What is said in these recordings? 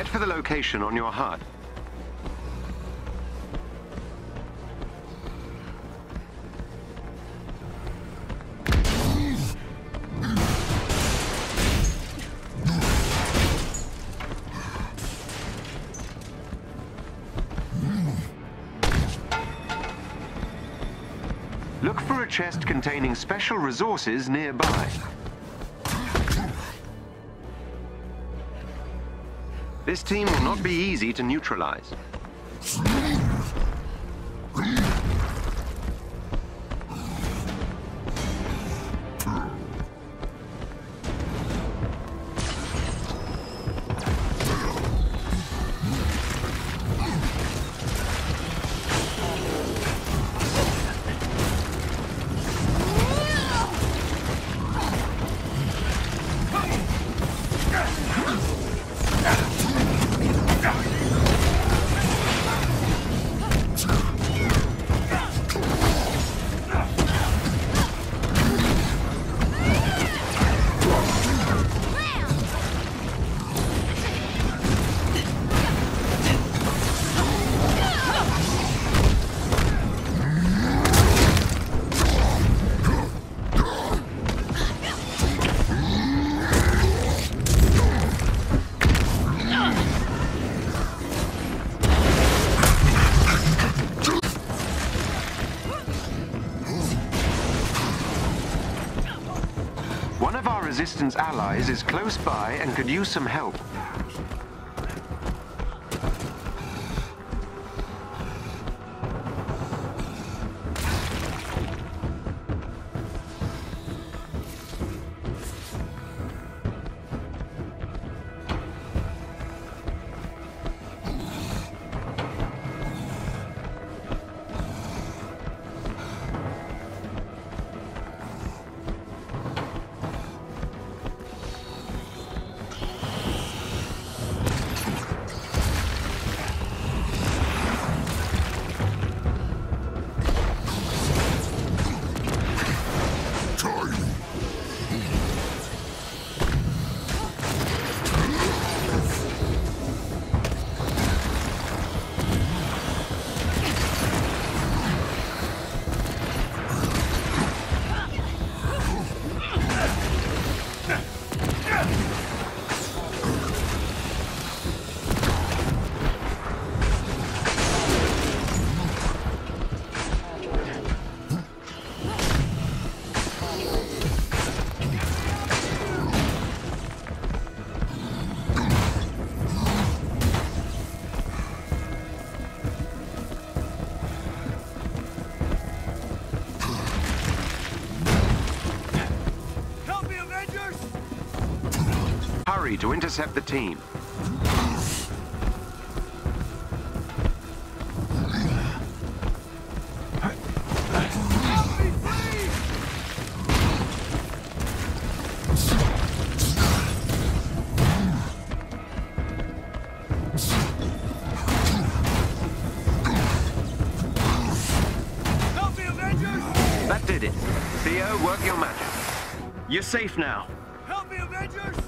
Head for the location on your HUD. Look for a chest containing special resources nearby. This team will not be easy to neutralize. One of our resistance allies is close by and could use some help. To intercept the team. That did it. Theo, work your magic. You're safe now. Help me, Avengers!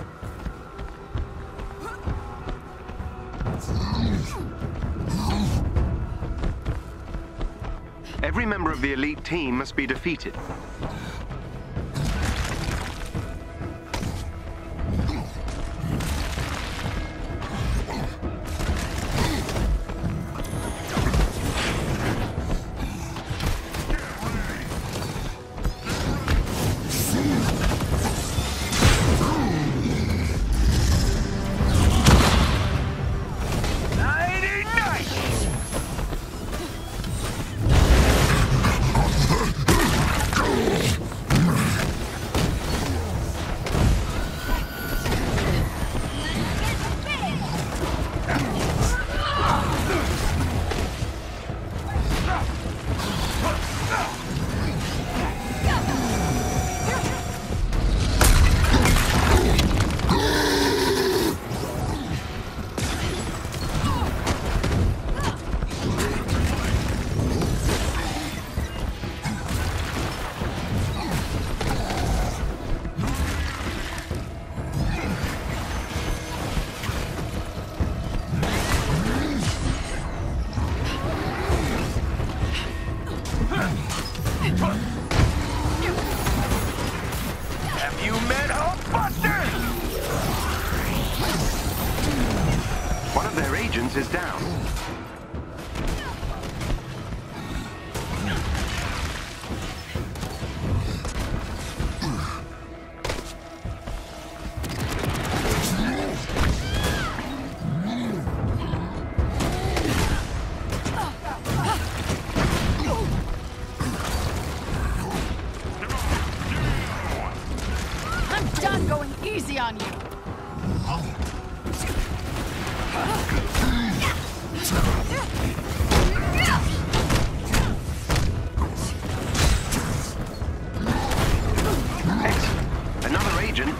Every member of the elite team must be defeated.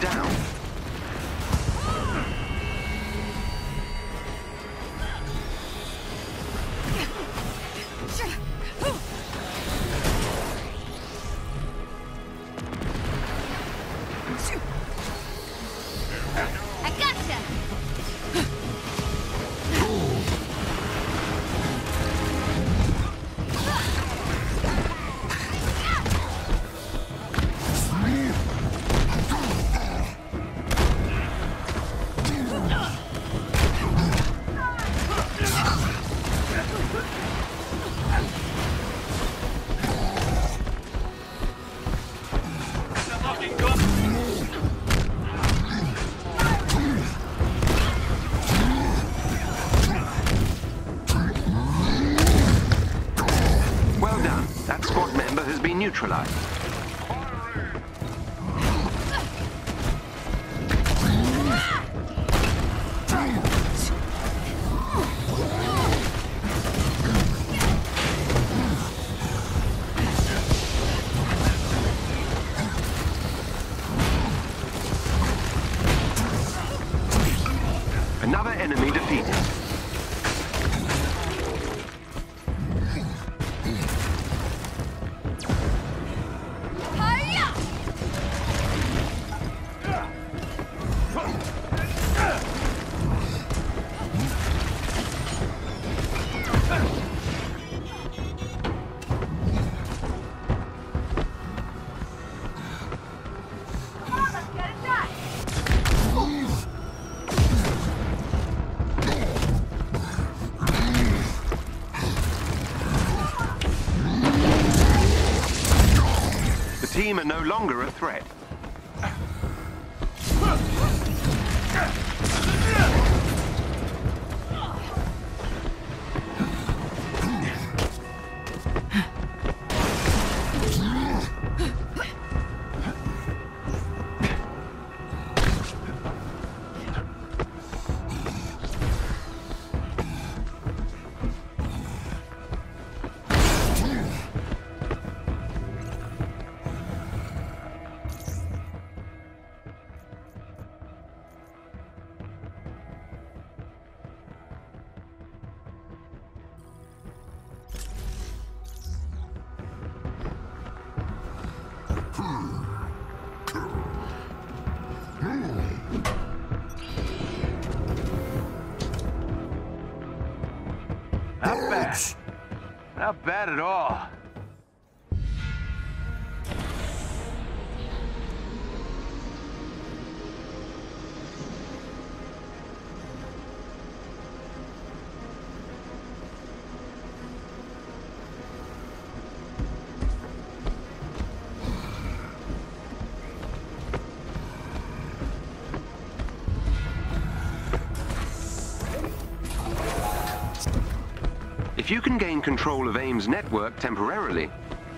down. That squad member has been neutralized. Team are no longer a threat. Not bad. Not bad at all. If you can gain control of AIM's network temporarily,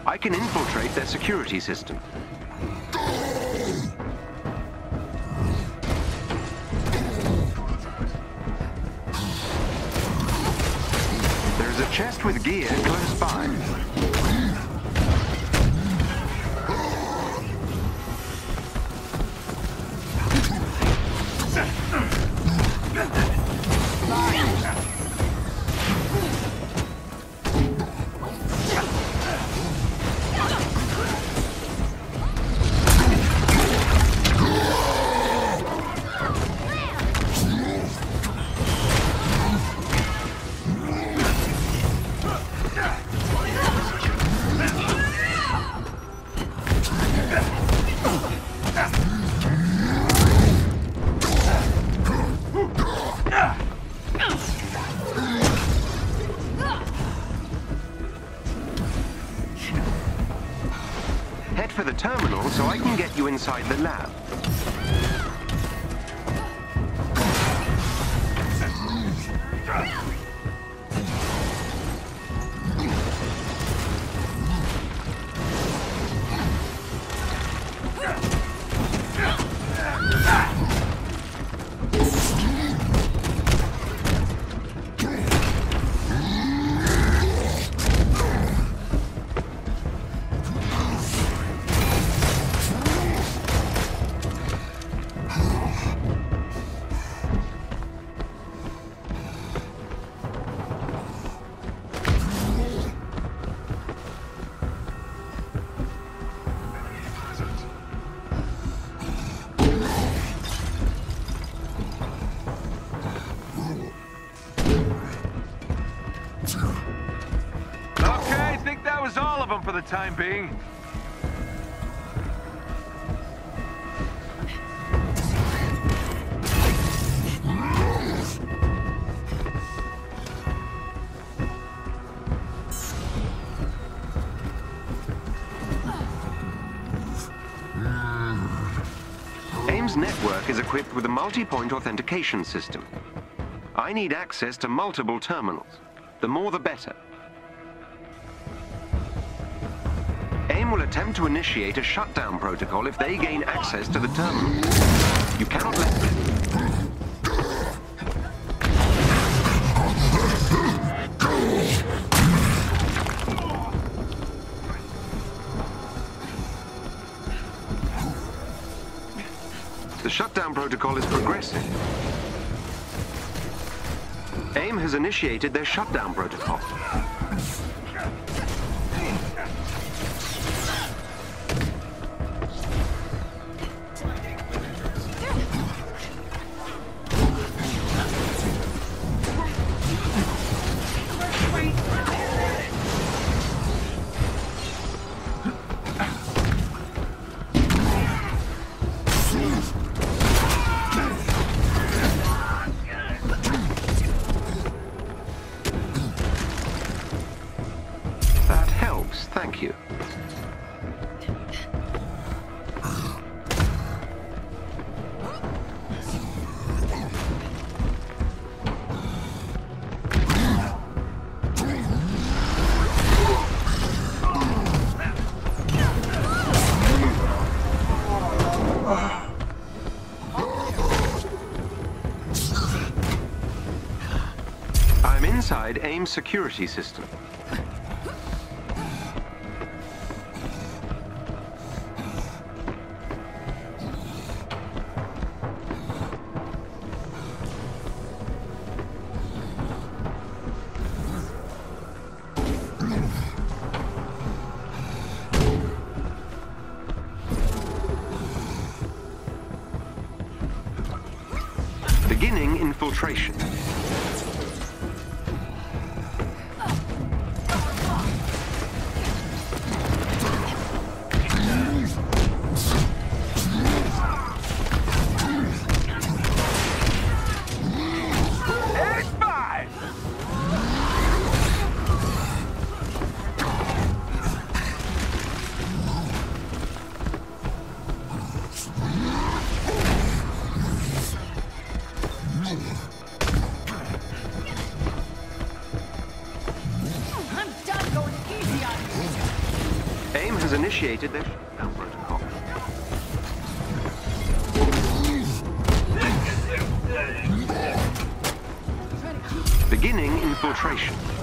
I can infiltrate their security system. There is a chest with gear close by. Head for the terminal so I can get you inside the lab. Time being. AIM's network is equipped with a multi-point authentication system. I need access to multiple terminals. The more the better. AIM will attempt to initiate a shutdown protocol if they gain access to the terminal. You cannot let them. The shutdown protocol is progressing. AIM has initiated their shutdown protocol. AIM security system. Beginning infiltration. Initiated their shutdown protocol. Beginning infiltration.